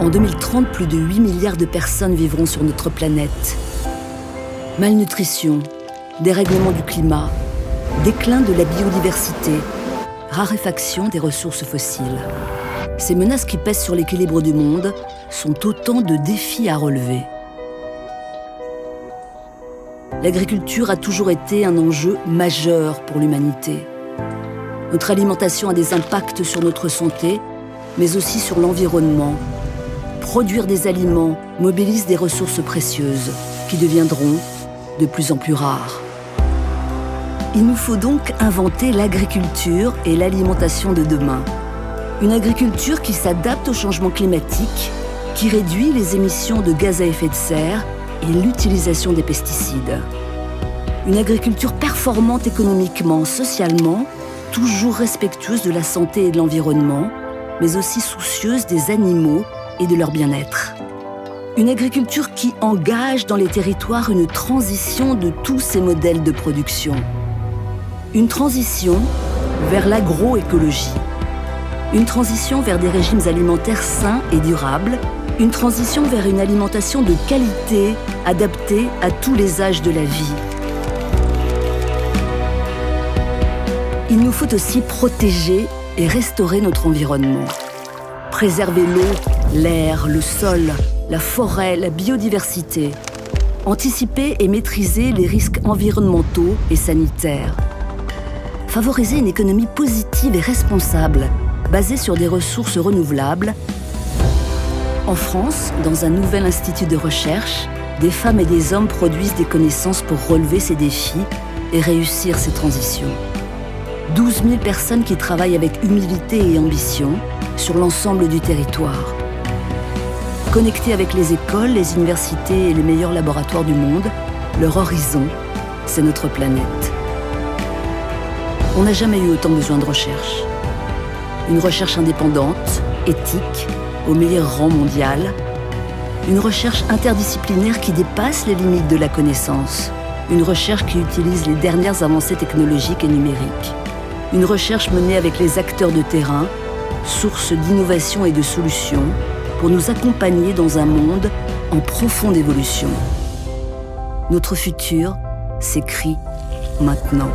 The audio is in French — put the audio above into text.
En 2030, plus de 8 milliards de personnes vivront sur notre planète. Malnutrition, dérèglement du climat, déclin de la biodiversité, raréfaction des ressources fossiles. Ces menaces qui pèsent sur l'équilibre du monde sont autant de défis à relever. L'agriculture a toujours été un enjeu majeur pour l'humanité. Notre alimentation a des impacts sur notre santé, mais aussi sur l'environnement. Produire des aliments mobilise des ressources précieuses qui deviendront de plus en plus rares. Il nous faut donc inventer l'agriculture et l'alimentation de demain. Une agriculture qui s'adapte au changement climatique, qui réduit les émissions de gaz à effet de serre et l'utilisation des pesticides. Une agriculture performante économiquement, socialement, toujours respectueuse de la santé et de l'environnement, mais aussi soucieuse des animaux et de leur bien-être. Une agriculture qui engage dans les territoires une transition de tous ces modèles de production. Une transition vers l'agroécologie. Une transition vers des régimes alimentaires sains et durables. Une transition vers une alimentation de qualité adaptée à tous les âges de la vie. Il nous faut aussi protéger et restaurer notre environnement. Préserver l'eau, l'air, le sol, la forêt, la biodiversité. Anticiper et maîtriser les risques environnementaux et sanitaires. Favoriser une économie positive et responsable, basée sur des ressources renouvelables. En France, dans un nouvel institut de recherche, des femmes et des hommes produisent des connaissances pour relever ces défis et réussir ces transitions. 12 000 personnes qui travaillent avec humilité et ambition sur l'ensemble du territoire. Connectés avec les écoles, les universités et les meilleurs laboratoires du monde, leur horizon, c'est notre planète. On n'a jamais eu autant besoin de recherche. Une recherche indépendante, éthique, au meilleur rang mondial. Une recherche interdisciplinaire qui dépasse les limites de la connaissance. Une recherche qui utilise les dernières avancées technologiques et numériques. Une recherche menée avec les acteurs de terrain, source d'innovation et de solutions, pour nous accompagner dans un monde en profonde évolution. Notre futur s'écrit maintenant.